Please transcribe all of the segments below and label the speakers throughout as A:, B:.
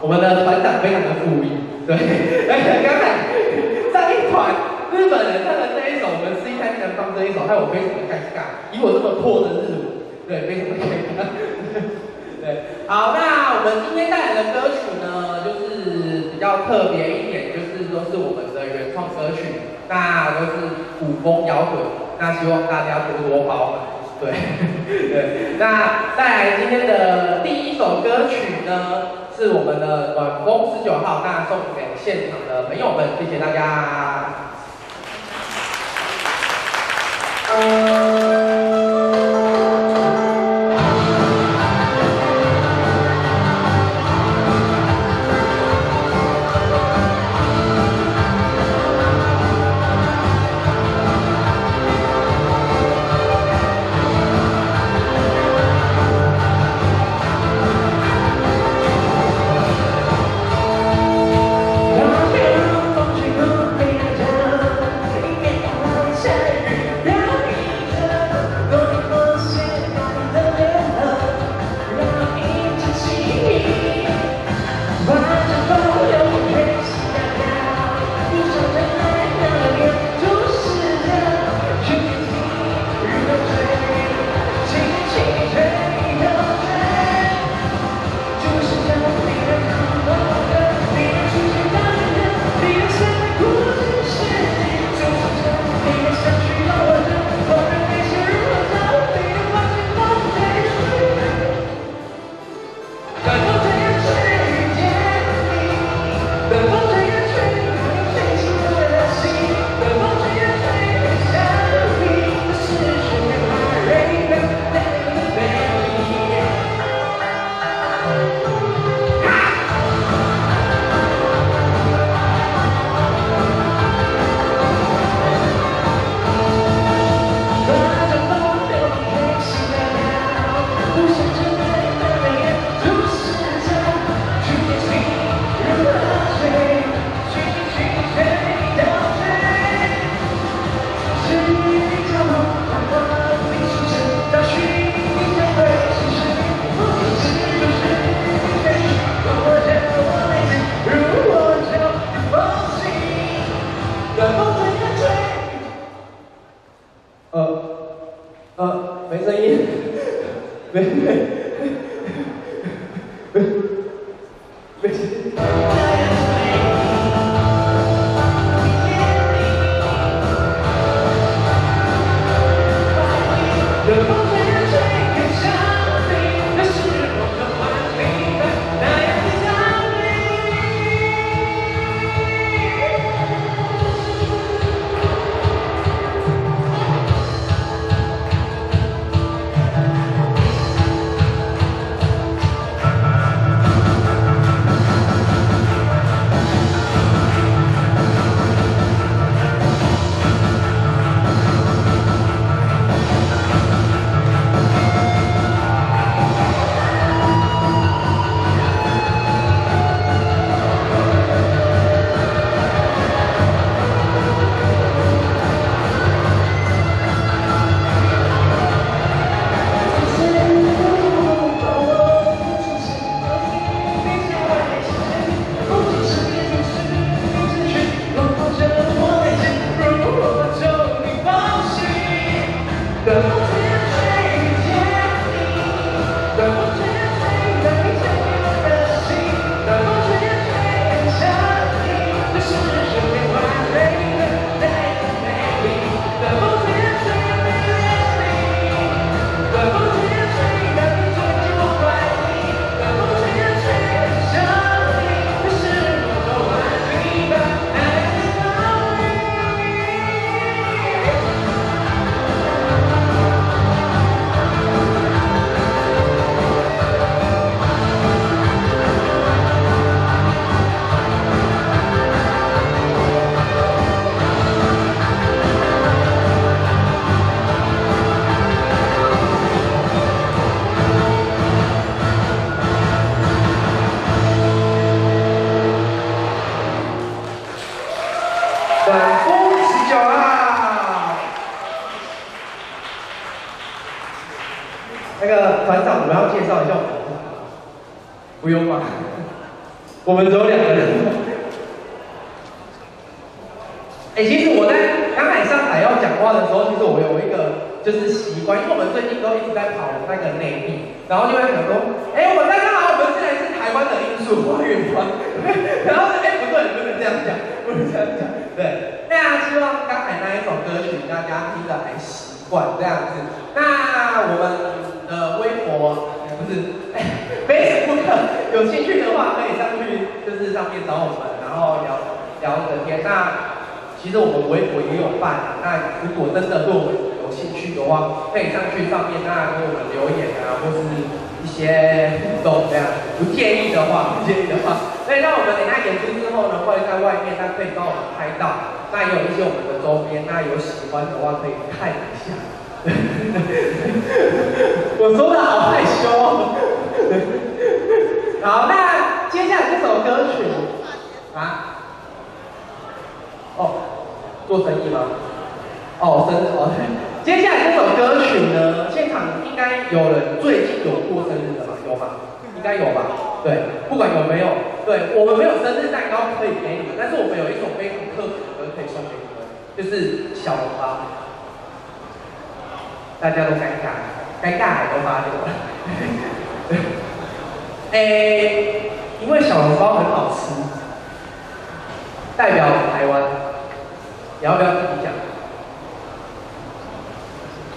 A: 我们的团长非常的富裕，对，而 且刚才上一团日本人唱的这一首，我们 C 三能放这一首，害我非常的尴尬，以我这么破的日文，对，非常的尴尬。对，好，那我们今天带来的歌曲呢，就是比较特别一点，就是说是我们的原创歌曲，那都是古风摇滚，那希望大家多多包涵。对，对，那带来今天的第一首歌曲呢，是我们的暖风十九号，那送给现场的朋友们，谢谢大家。
B: 嗯然后就会想说，哎、我们大家好，我们现在是台湾的艺术花园吗？然后哎、不对，不能这样讲，不能这样讲，对。那希望刚才那一首歌曲大家听着还习惯这样子。那我们的微博 不是 Facebook 有兴趣的话，可以上去就是上面找我们，然后聊聊个天。那其实我们微博也有办，那如果真的对我们有的话，可以上去上面，那给我们留言啊，或是一些互动这样。不介意的话，不介意的话，所以那我们等下演出之后呢，会在外面，那可以帮我们拍到。那也有一些我们的周边，那有喜欢的话可以看一下。我说的好害羞哦。好，那接下来这首歌曲啊，哦，做生意吗？哦，生哦。歌曲呢，现场应该有人最近有过生日的吧？有吗？应该有吧？对，不管有没有，对我们没有生日蛋糕可以给你们，但是我们有一首非常特别的歌可以送给你们，就是小笼包。大家都尴尬，尴尬还都发现了。哎，因为小笼包很好吃，代表台湾，你要不要自己讲？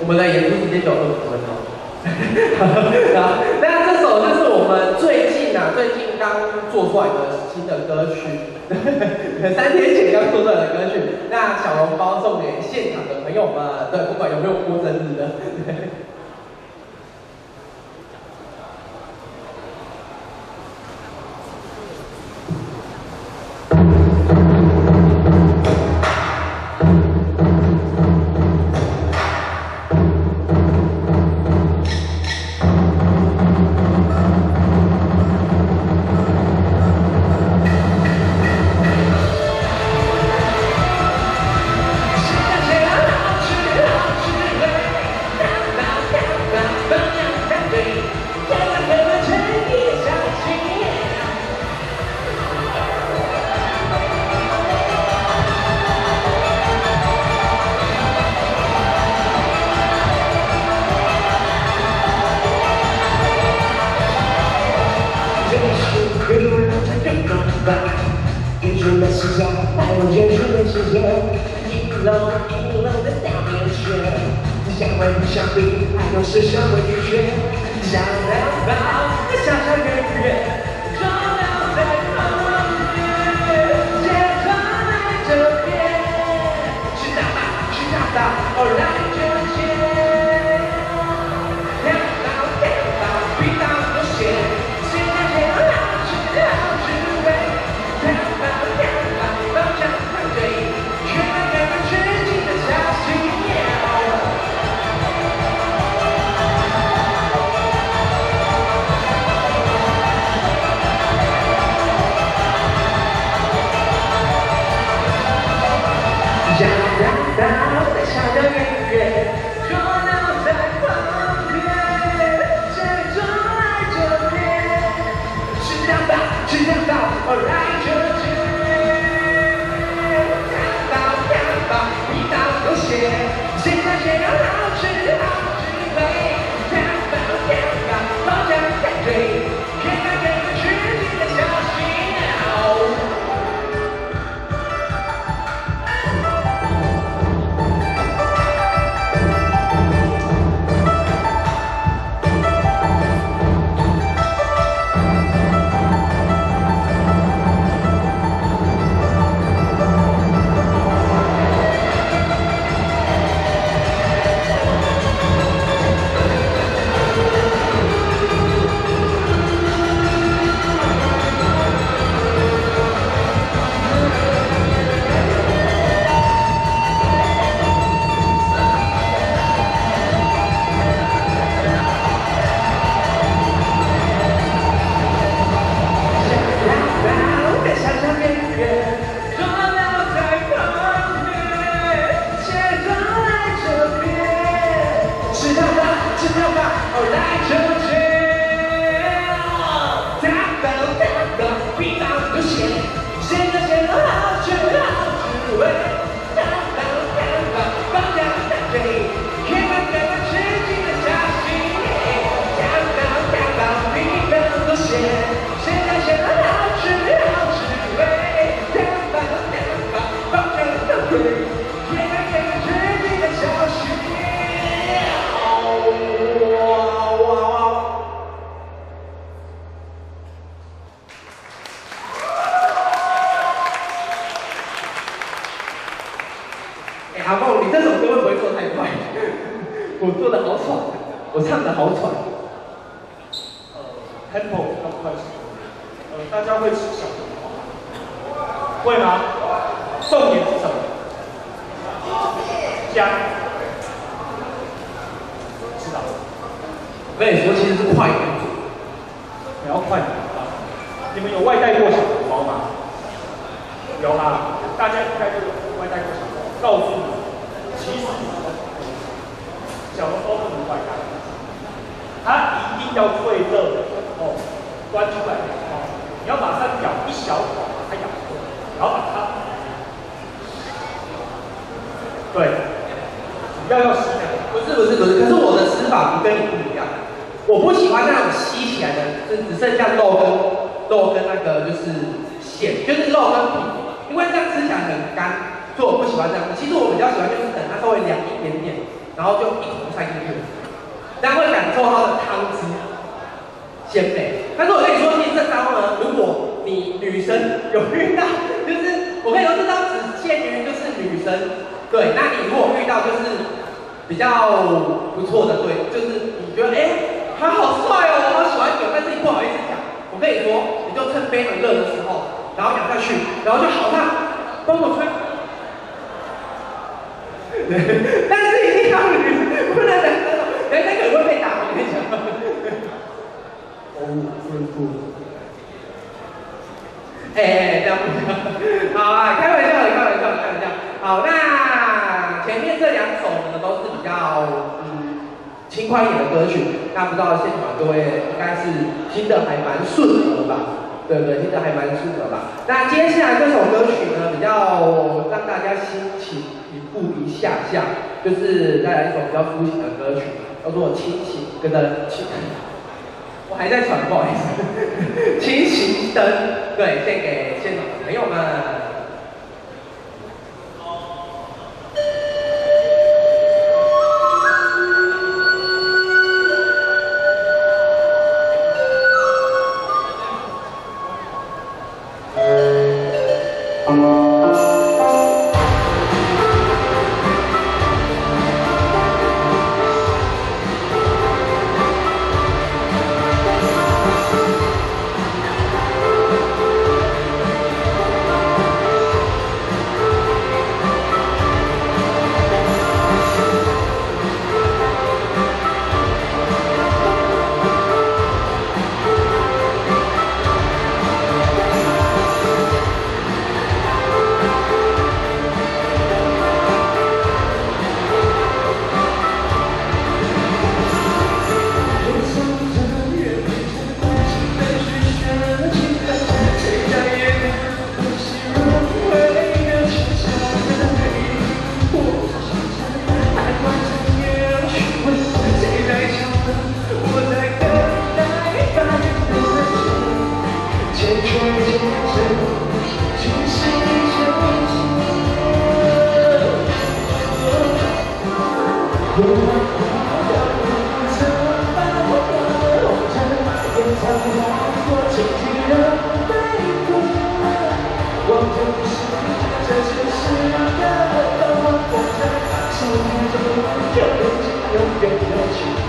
B: 我们的演出时间只有二十分钟。那这首就是我们最近啊，最近刚做出来的新的歌曲，三天前刚做出来的歌曲。那小笼包送给现场的朋友们，对，不管有没有过生日的。
C: 小
D: 红包不能外带，它一定要脆热的哦，端出来哦，你要马上咬一小口，把它咬破，然后把它，对，主要要吸的。
B: 不是不是不是，可是我的吃法不跟你不一样。我不喜欢那种吸起来的，就只剩下肉跟肉跟那个就是馅，就是肉跟皮，因为这样吃起来很干，所以我不喜欢这样。其实我比较喜欢就是等它稍微凉一点点，然后就一头塞进去，这样会感受它的汤汁鲜美。但是我跟你说，其实这招呢，如果你女生有遇到，就是我跟你说，这招只限于就是女生，对，那你如果遇到就是比较不错的，对，就是你觉得哎。他好帅哦，我好喜欢酒，但是你不好意思讲。我跟你说，你就趁非常热的时候，然后讲下去，然后就好烫，帮我吹。但是不能男生，男生可能会被打。我跟你讲。哦，不不。哎哎，这样不行。好啊，开玩笑的，开玩笑的，开玩笑。好，那前面这两首呢，都是比较嗯。轻快一点的歌曲，那不知道现场各位应该是听得还蛮顺的吧？对不对？听得还蛮顺的吧？那接下来这首歌曲呢，比较让大家心情平复一下下，就是带来一首比较抒情的歌曲，叫做《亲情》，跟着亲，我还在喘，不好意思，《亲情灯》，对，献给现场的朋友们。
C: 不要不要，你曾把我的红尘掩藏在所见的人背后。我就是这
B: 城市的暴风圈，守护着你的眼，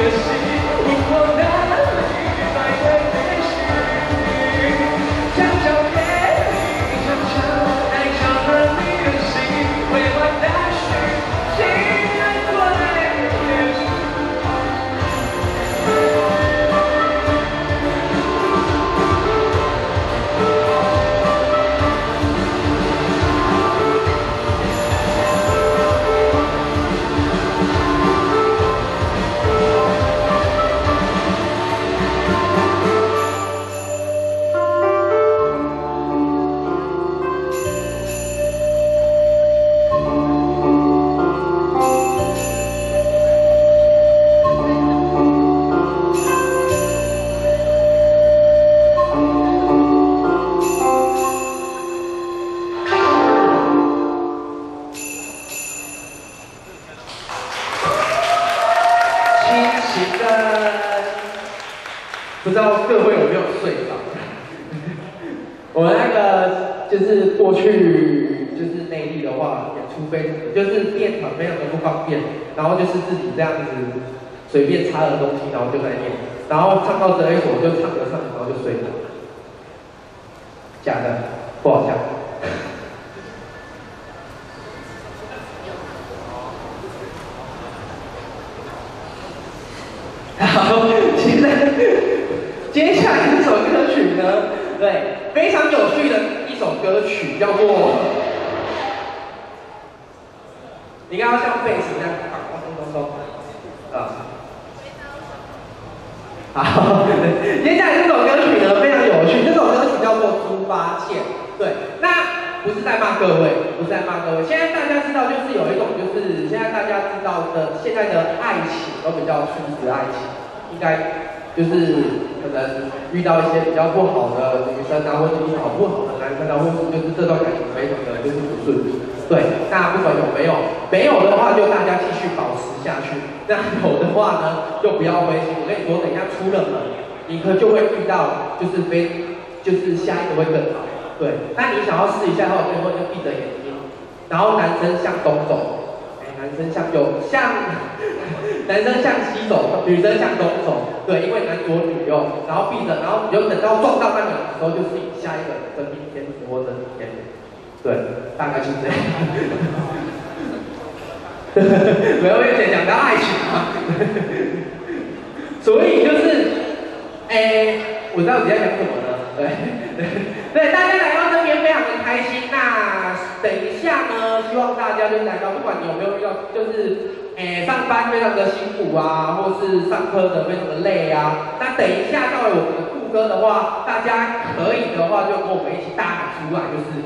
B: 你就是练团非常的不方便，然后就是自己这样子随便插的东西，然后就在念，然后唱到这一首就唱着唱着，然后就睡着了。假的，不好笑。好，现在接下来这首歌曲呢，对，非常有趣的一首歌曲，叫做，你应该要像背景那样，咚咚咚咚，啊，好，接下来这首歌曲呢非常有趣，这首歌曲叫做《猪八戒》，对，那不是在骂各位，不是在骂各位，现在大家知道就是有一种就是现在大家知道的现在的爱情都比较初始爱情，应该就是可能遇到一些比较不好的女生啊，或者遇到不好的男生啊，或是就是这段感情非常的就是不顺利。对，那不管有没有，没有的话就大家继续保持下去。那有的话呢，就不要灰心。我跟你说，等一下出了门，你可就会遇到就是非就是下一个会更好。对，那你想要试一下的话，最后就闭着眼睛，然后男生向东走，哎，男生向右，向 男生向西走，女生向东走，对，因为男左女右，然后闭着，然后你就等到撞到那个人的时候，就是你下一个真命天子或者天女，对，大概就是这样。没有一点讲到爱情嘛，所以就是，哎，我知道你在讲什么呢？对 对，大家来到这边非常的开心。那等一下呢，希望大家就是来到，不管你有没有遇到，就是诶上班非常的辛苦啊，或是上课的非常的累啊。那等一下到了我们的副歌的话，大家可以的话就跟我们一起大喊出来，就是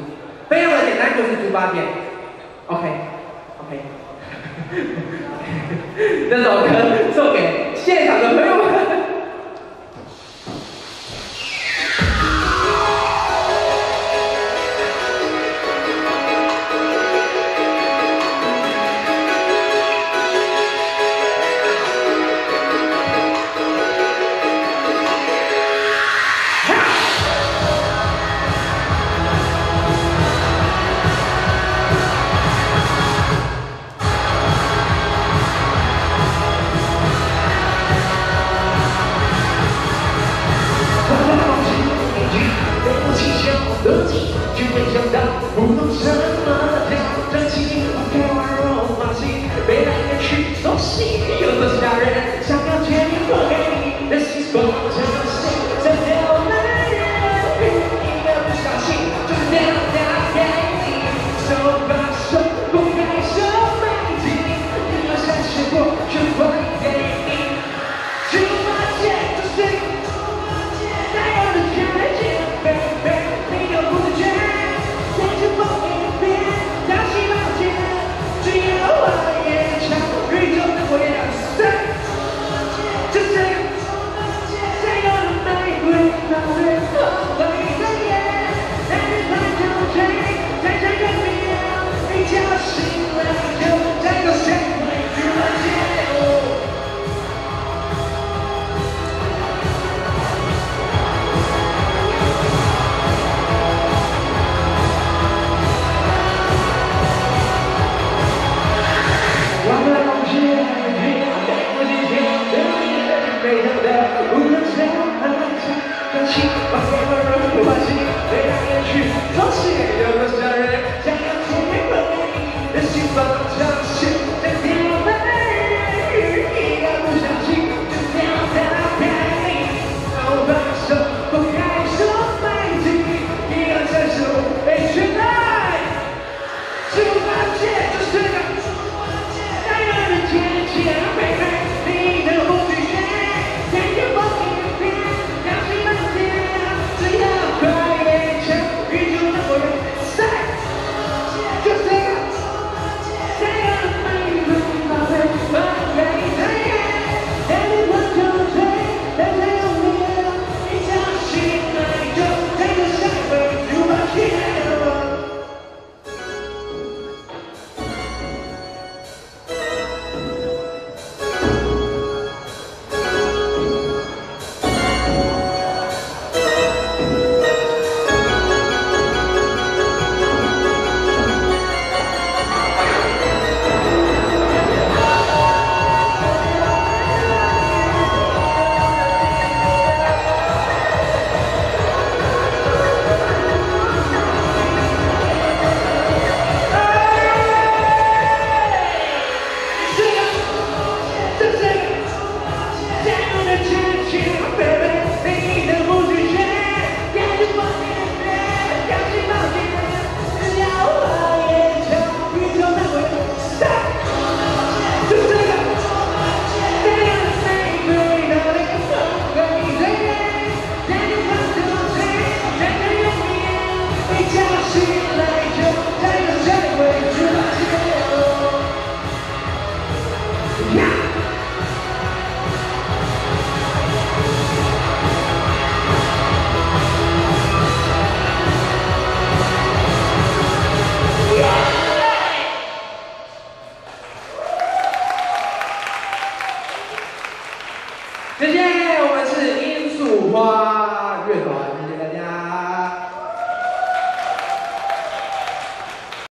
B: 非常的简单，就是猪八戒。OK OK。这首歌送给现场的朋友们。